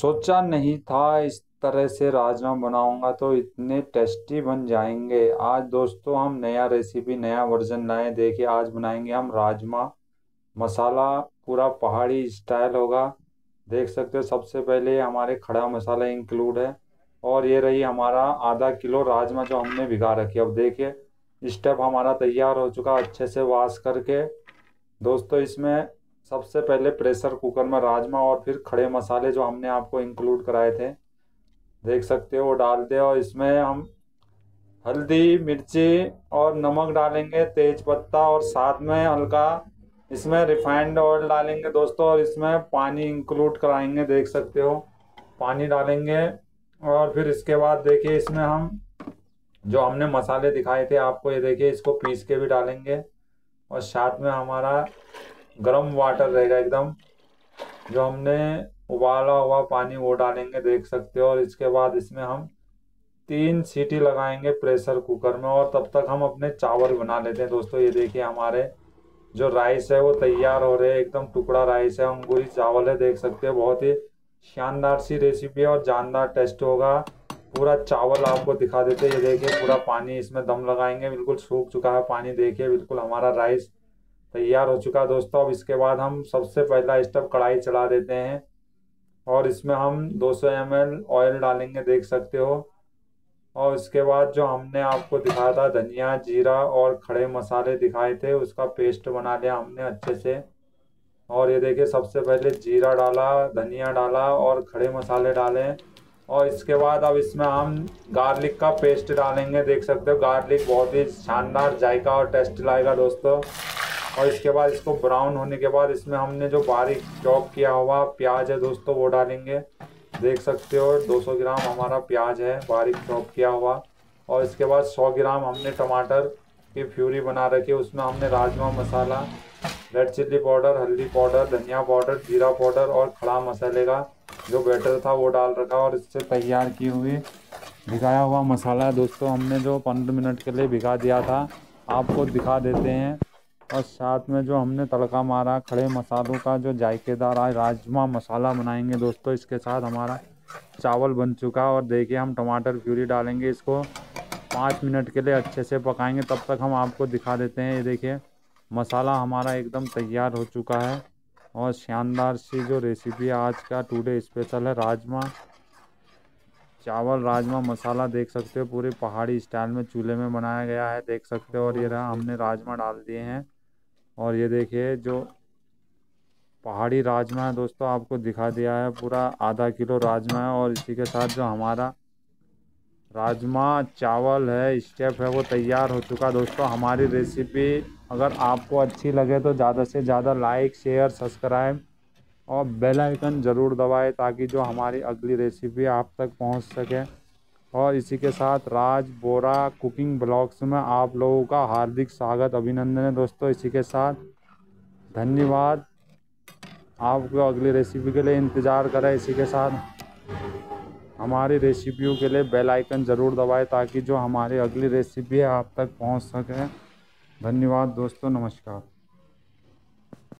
सोचा नहीं था इस तरह से राजमा बनाऊँगा तो इतने टेस्टी बन जाएँगे। आज दोस्तों हम नया रेसिपी नया वर्जन लाए, देखिए आज बनाएँगे हम राजमा मसाला। पूरा पहाड़ी स्टाइल होगा। देख सकते हो सबसे पहले हमारे खड़ा मसाला इंक्लूड है। और ये रही हमारा आधा किलो राजमा जो हमने भिगा रखी अब देखिए स्टेप हमारा तैयार हो चुका, अच्छे से वाश करके। दोस्तों इसमें सबसे पहले प्रेशर कुकर में राजमा और फिर खड़े मसाले जो हमने आपको इंक्लूड कराए थे, देख सकते हो, डाल दे। और इसमें हम हल्दी, मिर्ची और नमक डालेंगे, तेज पत्ता और साथ में हल्का इसमें रिफाइंड ऑयल डालेंगे दोस्तों। और इसमें पानी इंक्लूड कराएँगे, देख सकते हो। पानी डालेंगे और फिर इसके बाद देखिए इसमें हम जो हमने मसाले दिखाए थे आपको, ये देखिए, इसको पीस के भी डालेंगे। और साथ में हमारा गर्म वाटर रहेगा एकदम। जो हमने उबाला हुआ पानी वो डालेंगे, देख सकते हो। और इसके बाद इसमें हम तीन सीटी लगाएँगे प्रेशर कुकर में और तब तक हम अपने चावल बना लेते हैं। दोस्तों, ये देखिए हमारे जो राइस है वो तैयार हो रहे हैं। एकदम टुकड़ा राइस है, अंगूरी चावल है, देख सकते हो। बहुत ही शानदार सी रेसिपी है और जानदार टेस्ट होगा। पूरा चावल आपको दिखा देते हैं। ये देखिए पूरा पानी इसमें दम लगाएँगे। बिल्कुल सूख चुका है पानी। देखिए, बिल्कुल हमारा राइस तैयार हो चुका दोस्तों, अब इसके बाद हम सबसे पहला स्टेप कढ़ाई चढ़ा देते हैं और इसमें हम 200 सौ ऑयल डालेंगे, देख सकते हो। और इसके बाद जो हमने आपको दिखाया था, धनिया, जीरा और खड़े मसाले दिखाए थे, उसका पेस्ट बना लिया हमने अच्छे से। और ये देखिए, सबसे पहले जीरा डाला, धनिया डाला और खड़े मसाले डाले। और इसके बाद अब इसमें हम गार्लिक का पेस्ट डालेंगे, देख सकते हो। गार्लिक बहुत ही शानदार, जायका और टेस्ट लाएगा दोस्तों। और इसके बाद इसको ब्राउन होने के बाद इसमें हमने जो बारीक चॉप किया हुआ प्याज है दोस्तों, वो डालेंगे। देख सकते हो 200 ग्राम हमारा प्याज है, बारीक चॉप किया हुआ। और इसके बाद 100 ग्राम हमने टमाटर की फ्यूरी बना रखी उसमें हमने rajma masala red chilli powder हल्दी पाउडर धनिया पाउडर जीरा पाउडर और खड़ा मसाले का जो बैटर था वो डाल रखा और इससे तैयार की हुई, भिगाया हुआ मसाला। दोस्तों, हमने जो पंद्रह मिनट के लिए भिगा दिया था, आपको दिखा देते हैं। और साथ में जो हमने तड़का मारा, खड़े मसालों का जो जायकेदार आज राजमा मसाला बनाएँगे दोस्तों, इसके साथ हमारा चावल बन चुका और देखिए हम टमाटर प्यूरी डालेंगे, इसको पाँच मिनट के लिए अच्छे से पकाएँगे, तब तक हम आपको दिखा देते हैं। ये देखिए, मसाला हमारा एकदम तैयार हो चुका है और शानदार सी जो रेसिपी आज का टुडे स्पेशल है, राजमा चावल, राजमा मसाला देख सकते हो, पूरे पहाड़ी स्टाइल में चूल्हे में बनाया गया है, देख सकते हो, और ये रहा हमने राजमा डाल दिए हैं। और ये देखिए जो पहाड़ी राजमा है दोस्तों, आपको दिखा दिया है पूरा आधा किलो राजमा है और इसी के साथ जो हमारा राजमा चावल है, स्टेप है, वो तैयार हो चुका दोस्तों। हमारी रेसिपी अगर आपको अच्छी लगे तो ज़्यादा से ज़्यादा लाइक शेयर सब्सक्राइब और बेल आइकन ज़रूर दबाएँ ताकि जो हमारी अगली रेसिपी आप तक पहुँच सके। और इसी के साथ राज बोरा कुकिंग ब्लॉग्स में आप लोगों का हार्दिक स्वागत, अभिनंदन है दोस्तों। इसी के साथ धन्यवाद। आपको अगली रेसिपी के लिए इंतज़ार करें इसी के साथ हमारी रेसिपियों के लिए बेल आइकन ज़रूर दबाएँ ताकि जो हमारी अगली रेसिपी है आप तक पहुँच सके। धन्यवाद दोस्तों, नमस्कार।